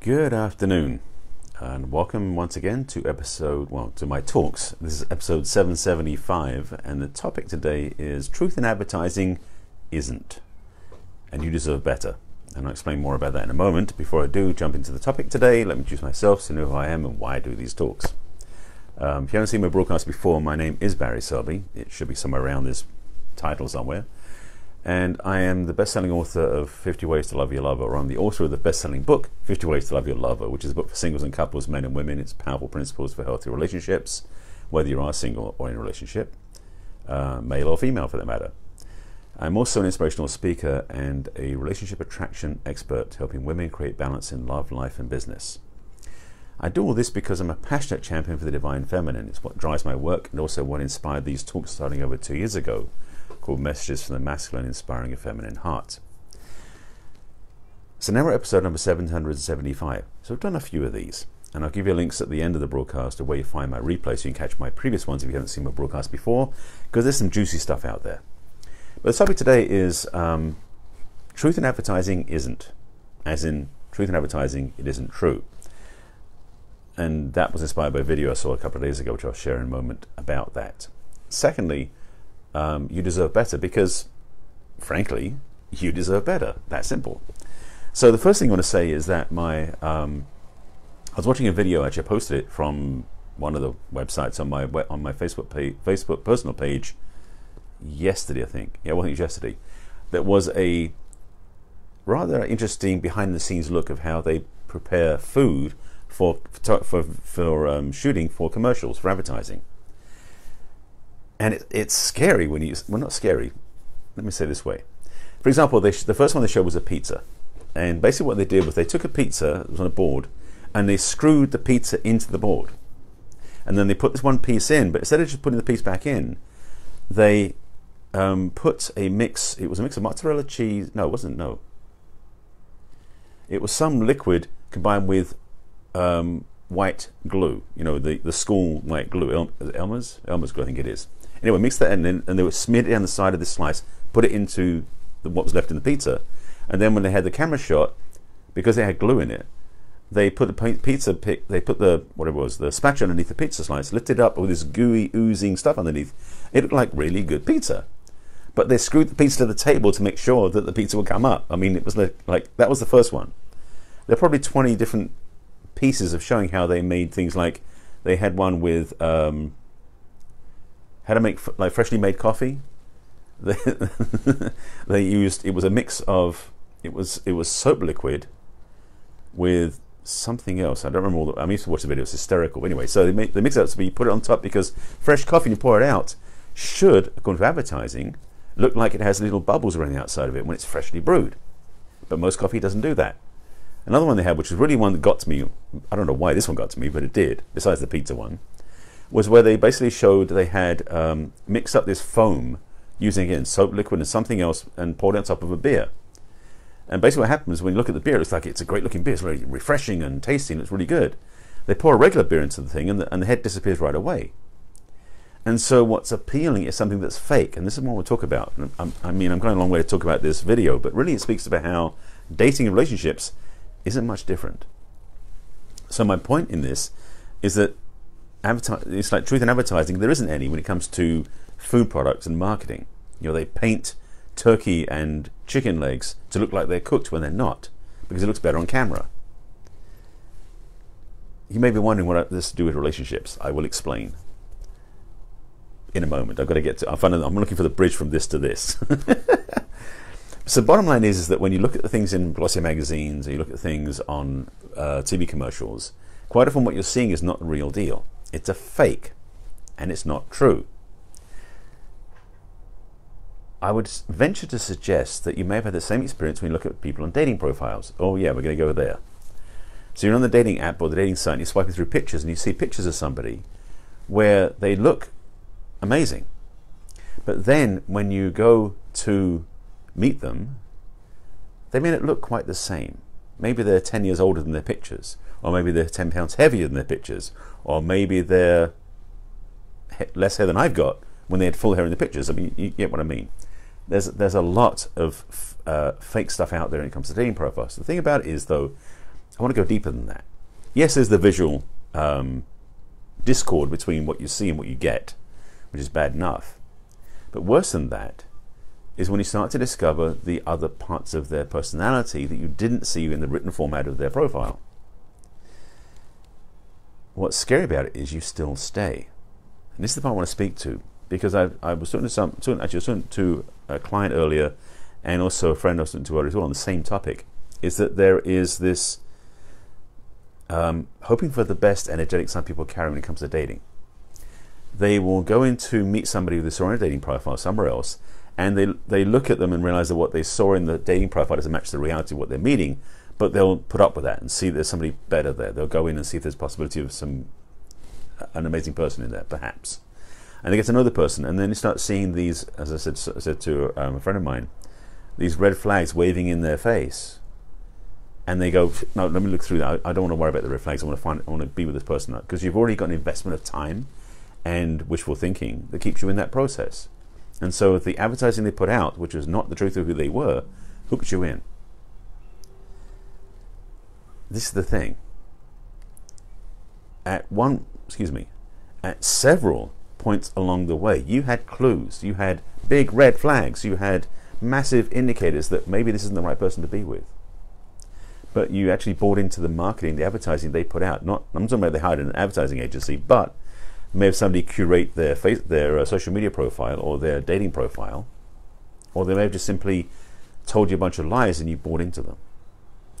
Good afternoon, and welcome once again to episode, well, to my talks. This is episode 775, and the topic today is Truth in Advertising Isn't, and you deserve better. And I'll explain more about that in a moment. Before I do jump into the topic today, let me introduce myself so you know who I am and why I do these talks. Um, if you haven't seen my broadcast before, my name is Barry Selby. It should be somewhere around this title somewhere. And I am the best selling author of 50 Ways to Love Your Lover, or I'm the author of the best selling book, 50 Ways to Love Your Lover, which is a book for singles and couples, men and women. It's powerful principles for healthy relationships, whether you are single or in a relationship, uh, male or female for that matter. I'm also an inspirational speaker and a relationship attraction expert, helping women create balance in love, life, and business. I do all this because I'm a passionate champion for the divine feminine. It's what drives my work and also what inspired these talks starting over two years ago, called Messages from the Masculine Inspiring a Feminine Heart. So now we're at episode number 775. So I've done a few of these, and I'll give you links at the end of the broadcast of where you find my replay so you can catch my previous ones if you haven't seen my broadcast before, because there's some juicy stuff out there. But the topic today is um, truth in advertising isn't, as in truth in advertising, it isn't true. And that was inspired by a video I saw a couple of days ago, which I'll share in a moment about that. Secondly, um, you deserve better because, frankly, you deserve better. That simple. So the first thing I want to say is that my um, I was watching a video. Actually, I posted it from one of the websites on my on my Facebook page, Facebook personal page yesterday, I think. Yeah, well, I think it was yesterday. That was a rather interesting behind the scenes look of how they prepare food for for for um, shooting for commercials for advertising. And it, it's scary when you well not scary. Let me say this way. For example, they, the first one they showed was a pizza, and basically what they did was they took a pizza that was on a board, and they screwed the pizza into the board, and then they put this one piece in. But instead of just putting the piece back in, they um, put a mix. It was a mix of mozzarella cheese. No, it wasn't. No, it was some liquid combined with um, white glue. You know, the, the school white glue. El, Elmer's Elmer's glue, I think it is. Anyway, mix that in, and, and they were smeared it down the side of this slice. Put it into the, what was left in the pizza, and then when they had the camera shot, because they had glue in it, they put the pizza pick. They put the whatever it was the spatula underneath the pizza slice, lifted up with this gooey oozing stuff underneath. It looked like really good pizza but they screwed the pizza to the table to make sure that the pizza would come up. I mean, it was like, like that was the first one. There are probably 20 different pieces of showing how they made things like they had one with um, how to make like freshly made coffee. They, they used it was a mix of it was it was soap liquid with something else. I don't remember all the, I used to watch the video. It's hysterical. Anyway, so they, make, they mix it up to be put it on top because fresh coffee, you pour it out, should, according to advertising, look like it has little bubbles around the outside of it when it's freshly brewed. But most coffee doesn't do that. Another one they had, which was really one that got to me, I don't know why this one got to me, but it did, besides the pizza one, was where they basically showed they had um, mixed up this foam using, again, soap liquid and something else and poured it on top of a beer. And basically what happens when you look at the beer, it's like it's a great looking beer. It's really refreshing and tasty and it's really good. They pour a regular beer into the thing and the, and the head disappears right away. And so, what's appealing is something that's fake, and this is what we'll talk about. I'm, I mean, I'm going a long way to talk about this video, but really, it speaks about how dating and relationships isn't much different. So, my point in this is that it's like truth in advertising. There isn't any when it comes to food products and marketing. You know, they paint turkey and chicken legs to look like they're cooked when they're not, because it looks better on camera. You may be wondering what this to do with relationships. I will explain in a moment. I've got to get to. I'm, I'm looking for the bridge from this to this. so, bottom line is, is that when you look at the things in glossy magazines, or you look at things on uh, TV commercials, quite often what you're seeing is not the real deal. It's a fake, and it's not true. I would venture to suggest that you may have had the same experience when you look at people on dating profiles. Oh, yeah, we're going to go there. So you're on the dating app or the dating site and you're swiping through pictures and you see pictures of somebody where they look amazing. But then when you go to meet them, they may not look quite the same. Maybe they're 10 years older than their pictures, or maybe they're 10 pounds heavier than their pictures, or maybe they're less hair than I've got when they had full hair in the pictures. I mean, you get what I mean. There's, there's a lot of uh, fake stuff out there when it comes to dating profiles. The thing about it is, though, I want to go deeper than that. Yes, there's the visual um, discord between what you see and what you get, which is bad enough. But worse than that is when you start to discover the other parts of their personality that you didn't see in the written format of their profile. What's scary about it is you still stay. And this is the part I want to speak to because I, I was talking to some, actually, I was talking to a client earlier and also a friend I was talking to earlier as well on the same topic. Is that there is this um, hoping for the best energetic some people carry when it comes to dating. They will go in to meet somebody with a similar dating profile somewhere else, and they they look at them and realize that what they saw in the dating profile doesn't match the reality of what they're meeting, but they'll put up with that and see there's somebody better there. They'll go in and see if there's possibility of some an amazing person in there, perhaps. And they get to know the person, and then you start seeing these, as I said, I said to um, a friend of mine, these red flags waving in their face and they go, no, let me look through that. I, I don't want to worry about the red flags. I want to find, I want to be with this person because you've already got an investment of time and wishful thinking that keeps you in that process. And so the advertising they put out, which was not the truth of who they were, hooked you in. This is the thing. At one, excuse me, at several points along the way, you had clues, you had big red flags, you had massive indicators that maybe this isn't the right person to be with but you actually bought into the marketing, the advertising they put out. Not I'm talking about they hired an advertising agency, but may have somebody curate their face, their uh, social media profile or their dating profile, or they may have just simply told you a bunch of lies and you bought into them.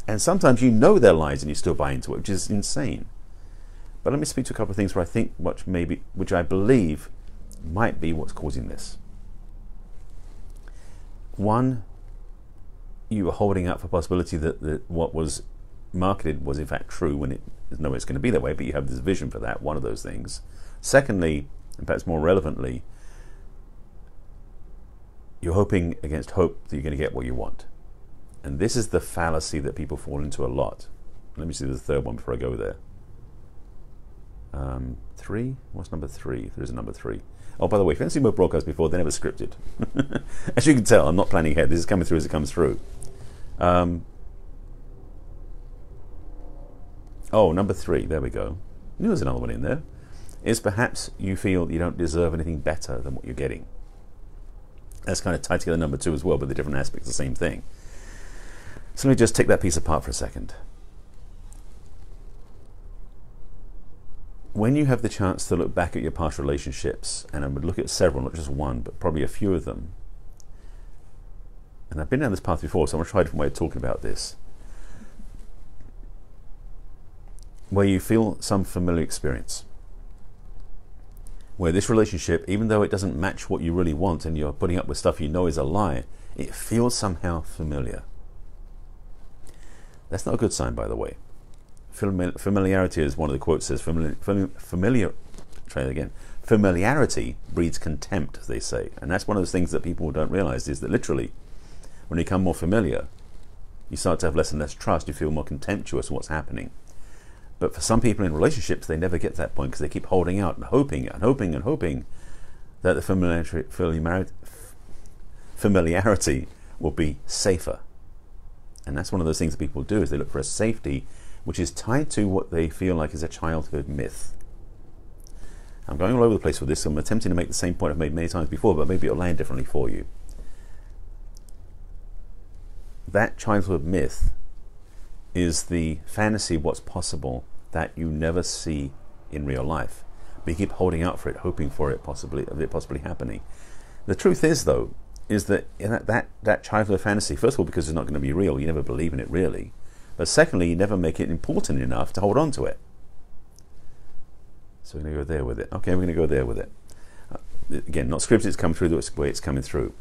And sometimes you know they're lies and you still buy into it, which is insane. But let me speak to a couple of things where I think, which maybe, which I believe might be what's causing this. One, you were holding out for possibility that, that what was marketed was in fact true when it is no way it's going to be that way, but you have this vision for that, one of those things. Secondly, and perhaps more relevantly, you're hoping against hope that you're going to get what you want. And this is the fallacy that people fall into a lot. Let me see the third one before I go there. Um, three? What's number three? There's a number three. Oh, by the way, if you haven't seen my broadcasts before, they're never scripted. as you can tell, I'm not planning ahead. This is coming through as it comes through. Um, oh, number three, there we go. Knew there's another one in there. Is perhaps you feel you don't deserve anything better than what you're getting. That's kind of tied together number two as well, but the different aspects, the same thing. So let me just take that piece apart for a second. When you have the chance to look back at your past relationships, and I would look at several, not just one, but probably a few of them, and I've been down this path before, so I'm going to try a different way of talking about this. Where you feel some familiar experience. Where this relationship, even though it doesn't match what you really want and you're putting up with stuff you know is a lie, it feels somehow familiar. That's not a good sign, by the way. Familiarity, is one of the quotes says, familiar, familiar try it again. Familiarity breeds contempt, they say. And that's one of those things that people don't realize is that literally when you become more familiar, you start to have less and less trust. You feel more contemptuous of what's happening. But for some people in relationships, they never get to that point because they keep holding out and hoping and hoping and hoping that the familiarity, familiarity will be safer. And that's one of those things that people do is they look for a safety which is tied to what they feel like is a childhood myth. I'm going all over the place with this. I'm attempting to make the same point I've made many times before, but maybe it'll land differently for you that childhood myth is the fantasy of what's possible that you never see in real life. But you keep holding out for it, hoping for it possibly of it possibly happening. The truth is though, is that that, that, that childhood fantasy, first of all, because it's not going to be real, you never believe in it really. But secondly, you never make it important enough to hold on to it. So we're going to go there with it. Okay, we're going to go there with it. Uh, again, not scripted, it's come through the way it's coming through.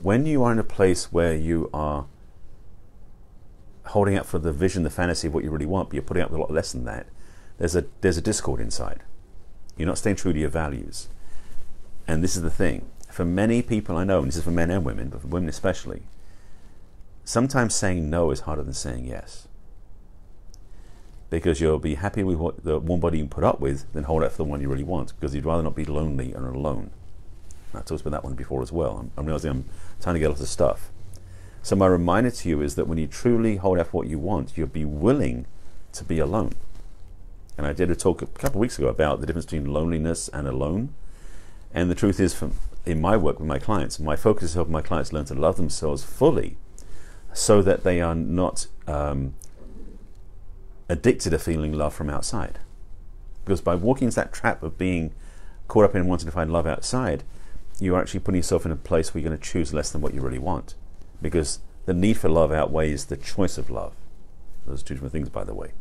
When you are in a place where you are holding out for the vision, the fantasy of what you really want, but you're putting out a lot less than that, there's a there's a discord inside. You're not staying true to your values. And this is the thing. For many people I know, and this is for men and women, but for women especially, sometimes saying no is harder than saying yes. Because you'll be happy with what the one body you put up with than hold out for the one you really want, because you'd rather not be lonely and alone. I've talked about that one before as well. I'm, I'm realizing I'm trying to get off the stuff. So my reminder to you is that when you truly hold out for what you want, you'll be willing to be alone. And I did a talk a couple of weeks ago about the difference between loneliness and alone. And the truth is, from, in my work with my clients, my focus is helping my clients learn to love themselves fully so that they are not um, addicted to feeling love from outside. Because by walking into that trap of being caught up in wanting to find love outside, you are actually putting yourself in a place where you're going to choose less than what you really want. Because the need for love outweighs the choice of love. Those two different things, by the way.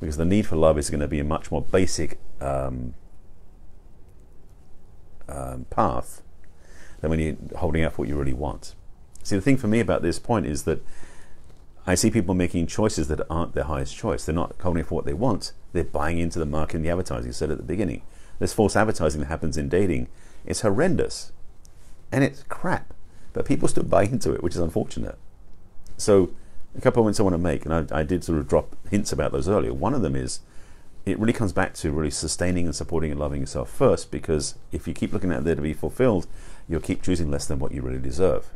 Because the need for love is going to be a much more basic um, um, path than when you're holding out for what you really want. See, the thing for me about this point is that I see people making choices that aren't their highest choice. They're not holding for what they want. They're buying into the market and the advertising. Said at the beginning, this false advertising that happens in dating is horrendous, and it's crap. But people still buy into it, which is unfortunate. So, a couple of points I want to make, and I, I did sort of drop hints about those earlier. One of them is it really comes back to really sustaining and supporting and loving yourself first, because if you keep looking at there to be fulfilled, you'll keep choosing less than what you really deserve.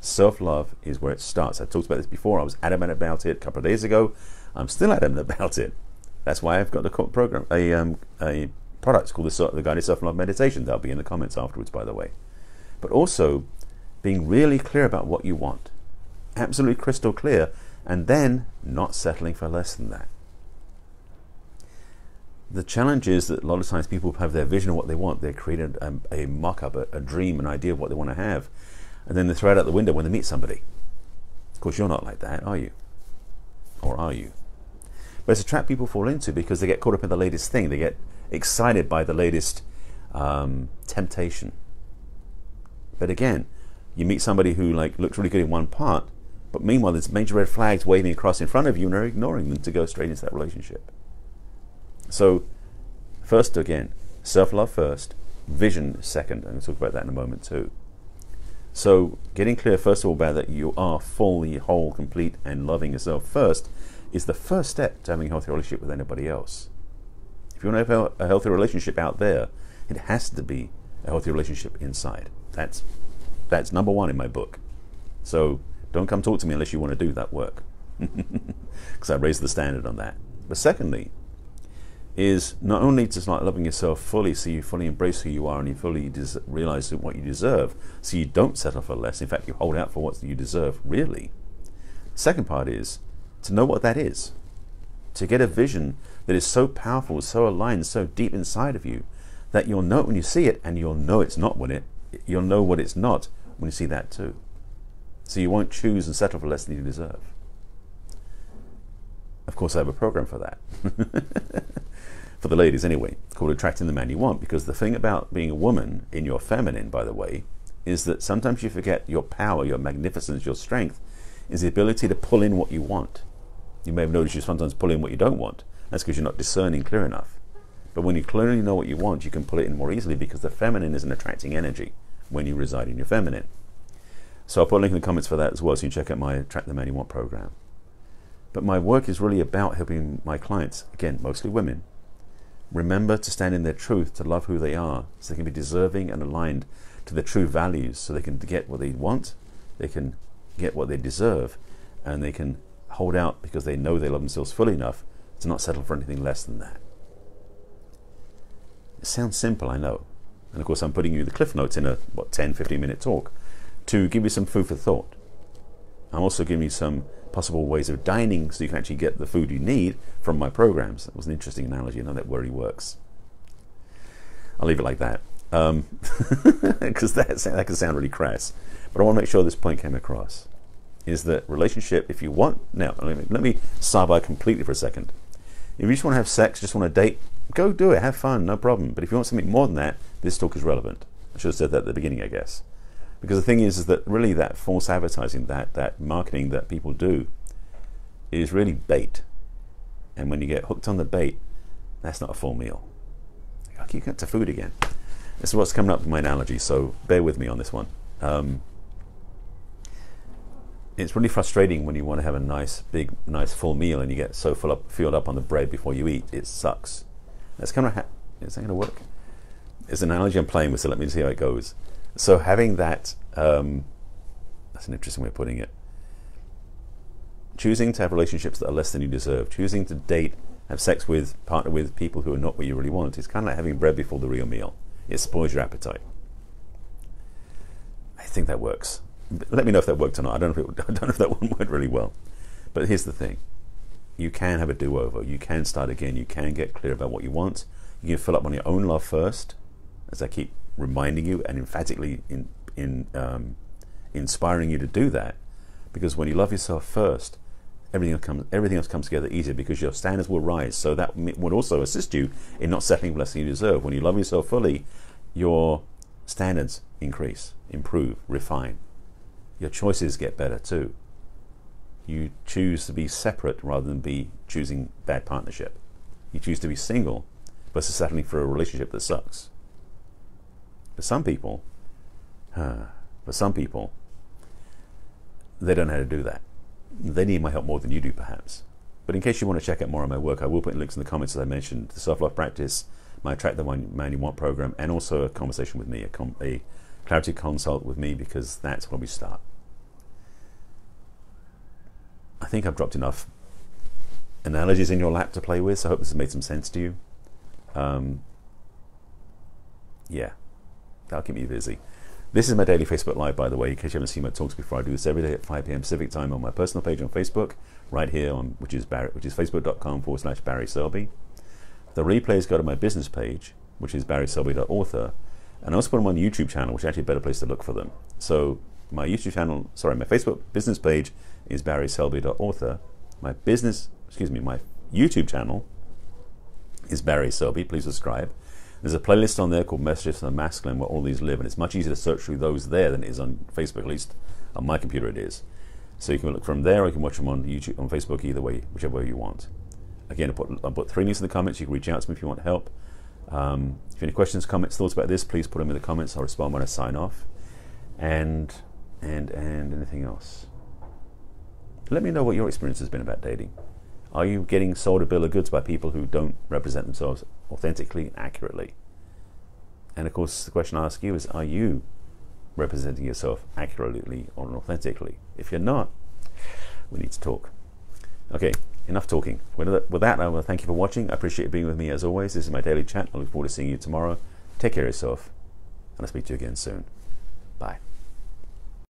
Self love is where it starts. I talked about this before. I was adamant about it a couple of days ago. I'm still adamant about it. That's why I've got the program, a, um, a product called the, the Guided Self Love Meditation. That'll be in the comments afterwards, by the way. But also being really clear about what you want, absolutely crystal clear, and then not settling for less than that. The challenge is that a lot of times people have their vision of what they want. They create a, a mock up, a, a dream, an idea of what they want to have and then they throw it out the window when they meet somebody. Of course, you're not like that, are you? Or are you? But it's a trap people fall into because they get caught up in the latest thing. They get excited by the latest um, temptation. But again, you meet somebody who like looks really good in one part, but meanwhile there's major red flags waving across in front of you, and they're ignoring them to go straight into that relationship. So, first again, self-love first, vision second, and we'll talk about that in a moment too. So, getting clear, first of all, about that you are fully whole, complete, and loving yourself first is the first step to having a healthy relationship with anybody else. If you want to have a healthy relationship out there, it has to be a healthy relationship inside. That's that's number one in my book. So don't come talk to me unless you want to do that work, because I raised the standard on that. But secondly, is not only to start loving yourself fully, so you fully embrace who you are and you fully realize what you deserve, so you don't settle for less. In fact, you hold out for what you deserve, really. Second part is to know what that is, to get a vision that is so powerful, so aligned, so deep inside of you that you'll know it when you see it, and you'll know it's not when it. You'll know what it's not when you see that too. So you won't choose and settle for less than you deserve. Of course, I have a program for that. for the ladies anyway, called Attracting the Man You Want. Because the thing about being a woman in your feminine, by the way, is that sometimes you forget your power, your magnificence, your strength is the ability to pull in what you want. You may have noticed you sometimes pull in what you don't want. That's because you're not discerning clear enough. But when you clearly know what you want, you can pull it in more easily because the feminine is an attracting energy when you reside in your feminine. So I'll put a link in the comments for that as well so you can check out my Attract the Man You Want program. But my work is really about helping my clients, again, mostly women, Remember to stand in their truth, to love who they are, so they can be deserving and aligned to their true values, so they can get what they want, they can get what they deserve, and they can hold out because they know they love themselves fully enough to not settle for anything less than that. It sounds simple, I know. And of course, I'm putting you the cliff notes in a, what, 10, 15 minute talk to give you some food for thought. I'm also giving you some possible ways of dining so you can actually get the food you need from my programs. That was an interesting analogy. And I know that worry works. I'll leave it like that because um, that, that can sound really crass. But I want to make sure this point came across is that relationship, if you want, now let me, let me sidebar completely for a second. If you just want to have sex, just want to date, go do it, have fun, no problem. But if you want something more than that, this talk is relevant. I should have said that at the beginning, I guess. Because the thing is, is that really that false advertising, that, that marketing that people do, is really bait. And when you get hooked on the bait, that's not a full meal. You get to food again. This is what's coming up with my analogy, so bear with me on this one. Um, it's really frustrating when you want to have a nice, big, nice full meal and you get so full up, filled up on the bread before you eat. It sucks. That's kind of ha- is that going to work? It's an analogy I'm playing with, so let me see how it goes. So having that um, That's an interesting way of putting it. Choosing to have relationships that are less than you deserve, choosing to date, have sex with, partner with people who are not what you really want, is kind of like having bread before the real meal. It spoils your appetite. I think that works. Let me know if that worked or not. I don't know if, it, I don't know if that one really well. But here's the thing you can have a do over. You can start again. You can get clear about what you want. You can fill up on your own love first, as I keep reminding you and emphatically in, in, um, inspiring you to do that. Because when you love yourself first, everything else, comes, everything else comes together easier because your standards will rise. So that would also assist you in not settling for less than you deserve. When you love yourself fully, your standards increase, improve, refine. Your choices get better too. You choose to be separate rather than be choosing bad partnership. You choose to be single versus settling for a relationship that sucks. For some people, for some people, they don't know how to do that. They need my help more than you do, perhaps. But in case you want to check out more of my work, I will put links in the comments as I mentioned. The self love practice, my Attract the Man You Want program, and also a conversation with me, a, a clarity consult with me, because that's where we start. I think I've dropped enough analogies in your lap to play with, so I hope this has made some sense to you. Um, yeah, that'll keep me busy. This is my daily Facebook Live, by the way, in case you haven't seen my talks before. I do this every day at 5 p.m. Pacific time on my personal page on Facebook, right here on which is Barry, which is facebook.com forward slash Barry Selby. The replays go to my business page, which is barryselby.author, and I also put them on the YouTube channel, which is actually a better place to look for them. So my YouTube channel, sorry, my Facebook business page is barryselby.author. My business, excuse me, my YouTube channel is Barry Selby. Please subscribe. There's a playlist on there called Messages from the Masculine where all these live, and it's much easier to search through those there than it is on Facebook, at least on my computer it is. So you can look from there, or you can watch them on YouTube, on Facebook, either way, whichever way you want. Again, I put, I put three links in the comments. You can reach out to me if you want help. Um, if you have any questions, comments, thoughts about this, please put them in the comments. I'll respond when I sign off. And, and, and anything else. Let me know what your experience has been about dating. Are you getting sold a bill of goods by people who don't represent themselves authentically and accurately? And of course, the question I ask you is Are you representing yourself accurately or authentically? If you're not, we need to talk. Okay, enough talking. With that, I want to thank you for watching. I appreciate you being with me as always. This is my daily chat. I look forward to seeing you tomorrow. Take care of yourself, and I'll speak to you again soon. Bye.